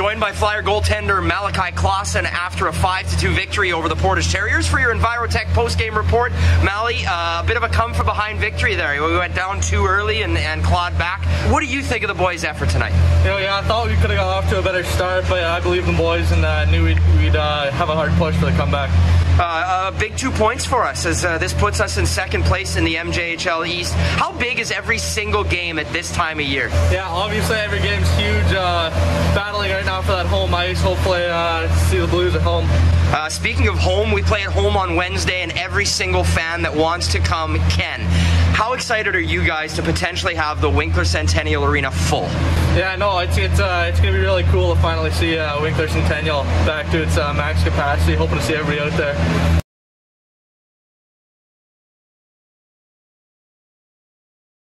Joined by Flyer goaltender Malachi Klassen after a 5-2 victory over the Portage Terriers for your Enviro-Tech post-game report. Mally, uh, a bit of a come from behind victory there. We went down too early and, and clawed back. What do you think of the boys' effort tonight? You know, yeah, I thought we could have got off to a better start, but I believe the boys and uh, knew we'd, we'd uh, have a hard push for the comeback. Uh, a big two points for us as uh, this puts us in second place in the MJHL East. How big is every single game at this time of year? Yeah, obviously every game's huge. Battling right now for that home ice. Hopefully, uh, see the Blues at home. Uh, speaking of home, we play at home on Wednesday, and every single fan that wants to come can. How excited are you guys to potentially have the Winkler Centennial Arena full? Yeah, no, it's it's uh, it's gonna be really cool to finally see uh, Winkler Centennial back to its uh, max capacity. Hoping to see everybody out there.